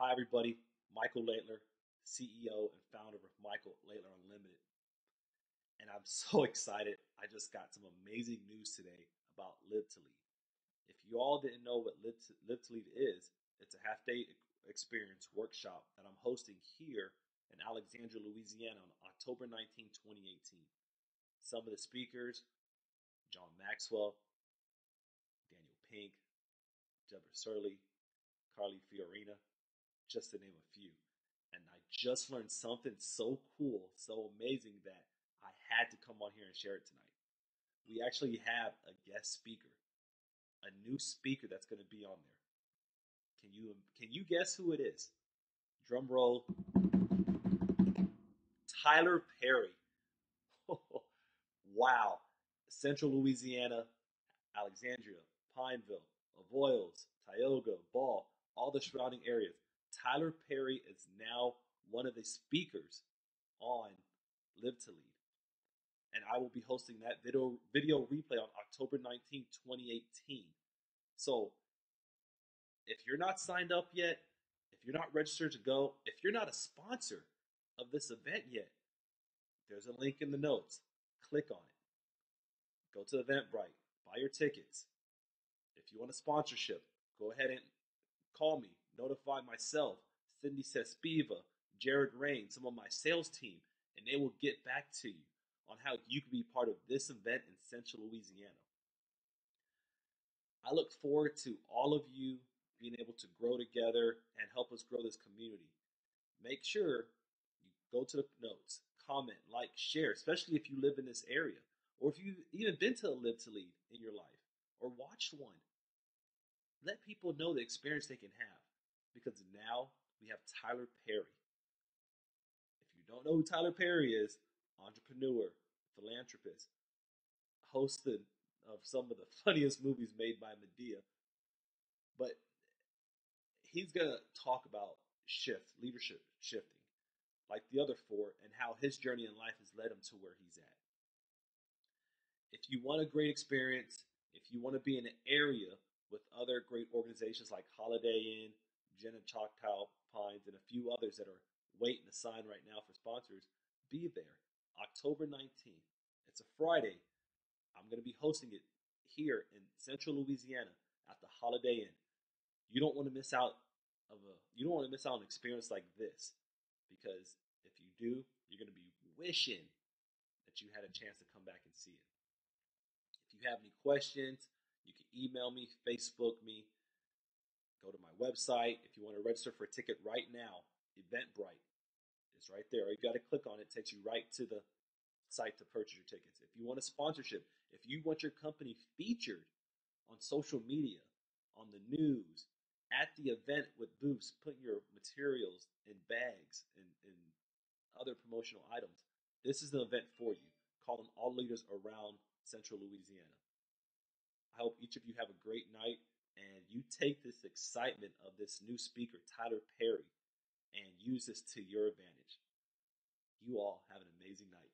Hi, everybody. Michael Laidler, CEO and founder of Michael Laidler Unlimited. And I'm so excited. I just got some amazing news today about Live to Lead. If you all didn't know what Live to, Live to Lead is, it's a half day experience workshop that I'm hosting here in Alexandria, Louisiana on October 19, 2018. Some of the speakers John Maxwell, Daniel Pink, Deborah Searle, Carly Fiorina, just to name a few. And I just learned something so cool, so amazing that I had to come on here and share it tonight. We actually have a guest speaker, a new speaker that's going to be on there. Can you can you guess who it is? Drum roll. Tyler Perry. wow. Central Louisiana, Alexandria, Pineville, Avoyelles, Tioga, Ball, all the surrounding areas. Tyler Perry is now one of the speakers on Live to Lead. And I will be hosting that video video replay on October 19, 2018. So if you're not signed up yet, if you're not registered to go, if you're not a sponsor of this event yet, there's a link in the notes. Click on it. Go to Eventbrite, buy your tickets. If you want a sponsorship, go ahead and call me, notify myself, Cindy Sespiva, Jared Rain, some of my sales team, and they will get back to you on how you can be part of this event in Central Louisiana. I look forward to all of you being able to grow together and help us grow this community. Make sure you go to the notes, comment, like, share, especially if you live in this area or if you've even been to a Live to Lead in your life or watched one. Let people know the experience they can have because now we have Tyler Perry. If you don't know who Tyler Perry is, entrepreneur, philanthropist, host of some of the funniest movies made by Madea. but he's going to talk about shift, leadership shifting, like the other four, and how his journey in life has led him to where he's at. If you want a great experience, if you want to be in an area with other great organizations like Holiday Inn, Jena Choctaw Pines, and a few others that are waiting to sign right now for sponsors, be there. October 19th. It's a Friday. I'm going to be hosting it here in Central Louisiana at the Holiday Inn. You don't want to miss out of a you don't want to miss out on an experience like this because if you do, you're going to be wishing that you had a chance to come back and see it. If you have any questions, you can email me, Facebook me, website. If you want to register for a ticket right now, Eventbrite is right there. you got to click on it, it takes you right to the site to purchase your tickets. If you want a sponsorship, if you want your company featured on social media, on the news, at the event with booths, putting your materials in bags and, and other promotional items, this is the event for you. Call them all leaders around central Louisiana. I hope each of you have a great night and take this excitement of this new speaker, Tyler Perry, and use this to your advantage. You all have an amazing night.